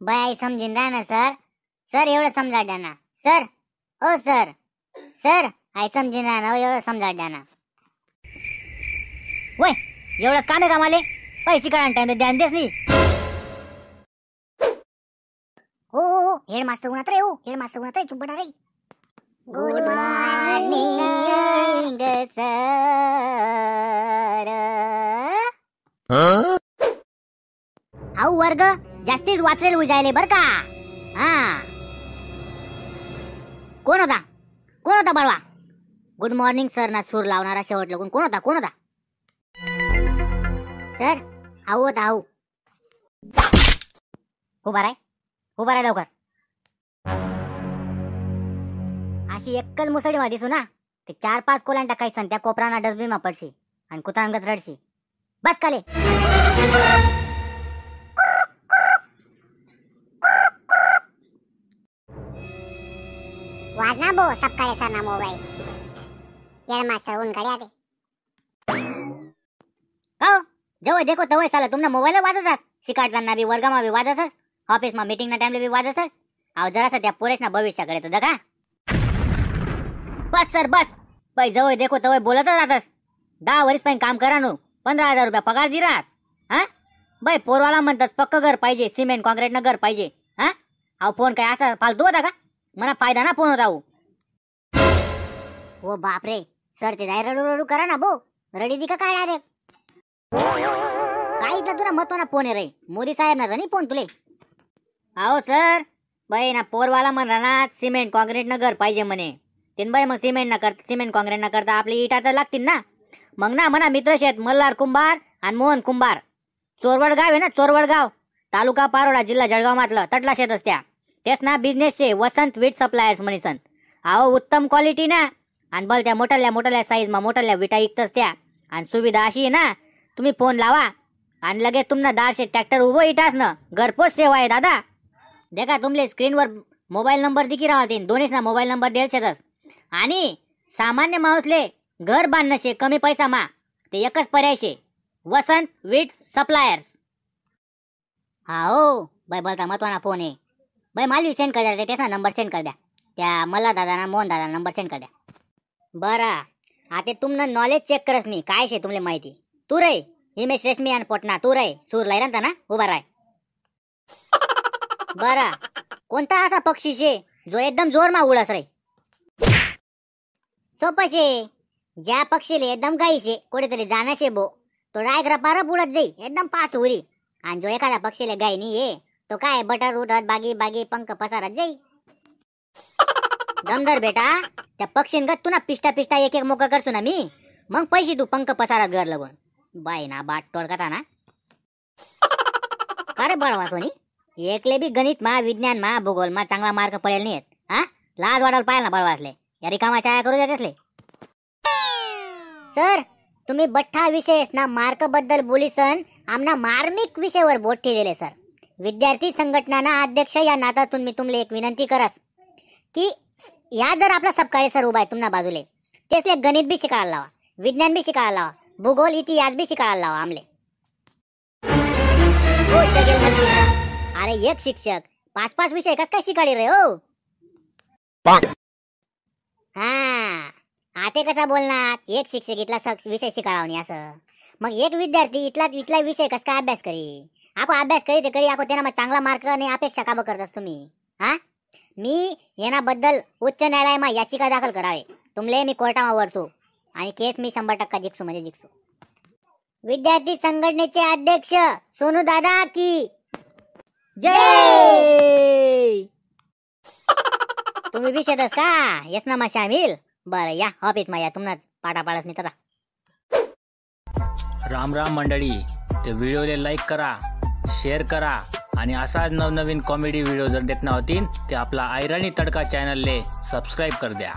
Bye समजीन राहा ना sir. Sir एवढं समजा द्या ना. सर. ओ सर. सर आय समजीन राहा ना एवढं समजा द्या ना. वय एवढंच काम आहे का मला पैसे काढा टाइम ध्यान देस नाही हो हो हो. हेड मास्तर उन्हात रे हो? हेड मास्तर उन्हात रे? चुप रे. गुड मॉर्निंग सर अहो वर्ग जास्तीच वाचलेल उजायले बर का? हा. कोण होता? कोण होता बळवा? गुड मॉर्निंग सर ना सूर लावणारा शेवट लगून कोण होता? कोण होता? सर आऊ होता आऊ उभा राय. उभा राय लवकर. अशी एकच मुसळी मध्ये दिसू ना ते चार पाच कोलांटा टाकायचं त्या कोपराना डस्टबिन मा पडशी आणि कुत्रांगत रडशी. बस काले वाजना बो सबका ऐसा ना मोबाईल यार मास्टर उन गड्या ते हो? जवळ देखो तवय साला तुमना मोबाईल वाजत शिकाडताना बी वर्गामा बी वाजत ऑफिस मा मीटिंग ना टाइमला बी वाजतस अहो जरासा त्या पोरेस ना भविष्याकडे तर दगा बस सर बस. भाई जवळ देखो तवय बोलतच राहतस. दहा वर्ष पण काम करा नो. पंधरा हजार रुपया पगार दि राहत हा? बाई पोरवाला म्हणतात पक्क घर पाहिजे सिमेंट कॉन्क्रीट घर पाहिजे. हा? अहो फोन काय असा फालतू होता का? मला फायदा ना फोन होता हो बापरे सर ते जाय रडू रडू करा ना भो रडी दी का काय डायरेक्ट काय इथला तुला महत्वाना फोन आहे रे? मोदी साहेब ना नाही फोन तुले. अहो सर बाई ना पोरवाला म्हणा ना सिमेंट कॉन्क्रीट न घर पाहिजे म्हणे. तीन बाई मग सिमेंट ना करता सिमेंट कॉन्क्रीट ना करता आपली इटा तर लागतील ना. मग ना म्हणा मित्र शेत मल्हार कुंभार आणि मोहन कुंभार. चोरवड गाव आहे ना चोरवड गाव तालुका पारोडा जिल्हा जळगाव मातलं तटला शेत असत्या. तेच ना बिझनेस शे वसंत वीट सप्लायर्स म्हणीसन आहो उत्तम क्वालिटी ना. आणि बल त्या मोठ्याल्या मोठ्याल्या साईज मा विटा इकतच त्या. आणि सुविधा अशी आहे ना. तुम्ही फोन लावा. आणि लगेच तुमना दारशे ट्रॅक्टर उभं इटास ना. घरपोच सेवा आहे दादा. देखा तुमले स्क्रीनवर मोबाईल नंबर दिकी राहतील. दोन्हीच ना मोबाईल नंबर देल शेतस आणि सामान्य माणूसले घर बांधणं शे कमी पैसा मा. ते एकच पर्याय शे. वसंत वीट सप्लायर्स हा हो बाय बोलता महत्वाना फोन आहे. बाय मालवी सेंड कर द्या त्याचा नंबर सेंड कर द्या. त्या मला दादाना मोहन दादा नंबर सेंड कर द्या. बरं. आता तुमनं नॉलेज चेक करस मी काय शे तुमले माहिती? तू रे हिमेश रेशमी आणि पोटना तू रे सूर लैरांता ना? उभा राय. बरा. कोणता असा पक्षी शे जो एकदम जोर मा उडस रे सोपं शे. ज्या पक्षीले एकदम गाई शे कुठेतरी जाणं शे बो तो डायग्रा पारप उडत जाई एकदम पाच उरी. आणि जो एखादा पक्षीले गाय नाही ये तो काय बटर उडत बागी बागी पंख पसारत जाई. दमदर बेटा त्या पक्षींगत तू ना पिष्टा पिष्टा एक एक मोका करसू ना मी. मग पैसे तू पंख पसारत घर लगून. बाय ना बाट तोडकता ना. अरे बळवा सोनी? एकले बी गणित मा विज्ञान मा भूगोल मा चांगला मार्क पडेल नाहीत हा? लाज वाढायला पाहिजे ना बळवासले या रिकामा छाया करू देतसले सर तुम्ही बठ्ठा विषय ना मार्कबद्दल बोलीसन आमना मार्मिक विषयावर बोट ठेवले सर. विद्यार्थी संघटनाना अध्यक्ष या नात्यातून मी तुमले एक विनंती करस की या जर आपला सबकाळी सर उभा आहे तुमना बाजूले तेचले गणित बी शिकायला लावा विज्ञान बी शिकायला लावा भूगोल इतिहास बी शिकायला लावा आमले. अरे एक शिक्षक पाच पाच विषय कस काय शिकाडी रे हो? हा आता कसा बोलणार? एक शिक्षक इथला विषय शिकाळावणी असं. मग एक विद्यार्थी इथला इथला विषय कस काय अभ्यास करी? आपण अभ्यास करी ते करी आपण त्यांना मग चांगला मार्क आणि अपेक्षा का करत तुम्ही हा? मी यानाबद्दल उच्च न्यायालयामा याचिका दाखल करावे. तुमले मी कोर्टामा वरतो आणि केस मी शंभर टक्का जिंकसू म्हणजे जिंकसू. विद्यार्थी संघटनेचे अध्यक्ष सोनू दादा की जय! तुम्ही विषयच का? येस ना मा शामिल? बरं या. ऑफिस मा या. तुम्हाला पाटा पाडस मी तसा राम राम मंडळी. ते व्हिडिओला लाईक करा. शेअर करा आणि असाच नवनवीन कॉमेडी व्हिडिओ जर देखना होतील ते आपला ऐरणी तडका चॅनलले सबस्क्राईब कर द्या.